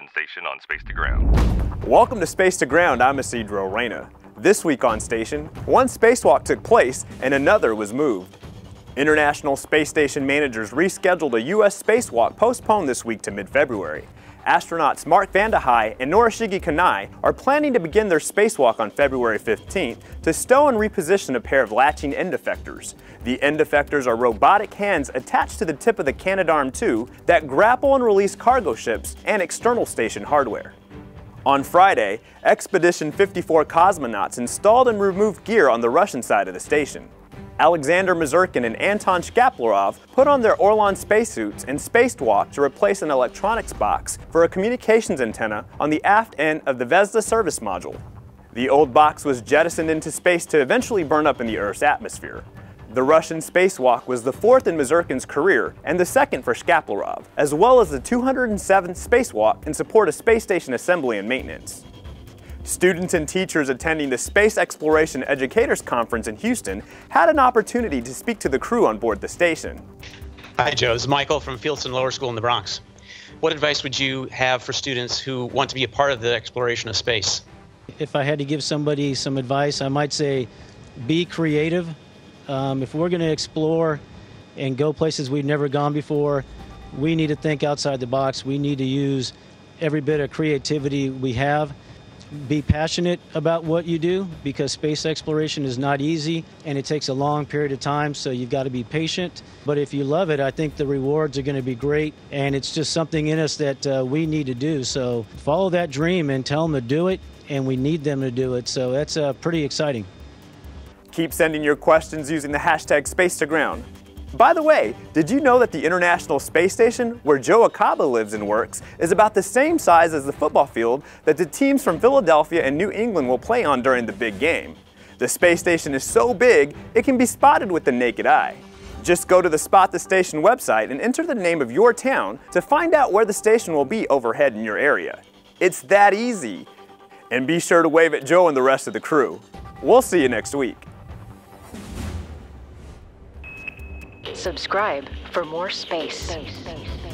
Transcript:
television station on Space to Ground. Welcome to Space to Ground, I'm Isidro Reyna. This week on station, one spacewalk took place and another was moved. International Space Station managers rescheduled a U.S. spacewalk postponed this week to mid-February. Astronauts Mark Vande Hei and Norishige Kanai are planning to begin their spacewalk on February 15th to stow and reposition a pair of latching end effectors. The end effectors are robotic hands attached to the tip of the Canadarm2 that grapple and release cargo ships and external station hardware. On Friday, Expedition 54 cosmonauts installed and removed gear on the Russian side of the station. Alexander Misurkin and Anton Shkaplerov put on their Orlan spacesuits and spacewalked to replace an electronics box for a communications antenna on the aft end of the Zvezda service module. The old box was jettisoned into space to eventually burn up in the Earth's atmosphere. The Russian spacewalk was the fourth in Misurkin's career and the second for Shkaplerov, as well as the 207th spacewalk in support of space station assembly and maintenance. Students and teachers attending the Space Exploration Educators Conference in Houston had an opportunity to speak to the crew on board the station. Hi, Joe. This is Michael from Fieldston Lower School in the Bronx. What advice would you have for students who want to be a part of the exploration of space? If I had to give somebody some advice, I might say be creative. Um, if we're going to explore and go places we've never gone before, we need to think outside the box. We need to use every bit of creativity we have be passionate about what you do because space exploration is not easy and it takes a long period of time, so you've got to be patient. But if you love it, I think the rewards are going to be great, and it's just something in us that uh, we need to do. So follow that dream and tell them to do it, and we need them to do it. So that's uh, pretty exciting. Keep sending your questions using the hashtag Space2Ground. By the way, did you know that the International Space Station, where Joe Acaba lives and works, is about the same size as the football field that the teams from Philadelphia and New England will play on during the big game? The space station is so big, it can be spotted with the naked eye. Just go to the Spot the Station website and enter the name of your town to find out where the station will be overhead in your area. It's that easy. And be sure to wave at Joe and the rest of the crew. We'll see you next week. Subscribe for more space. space.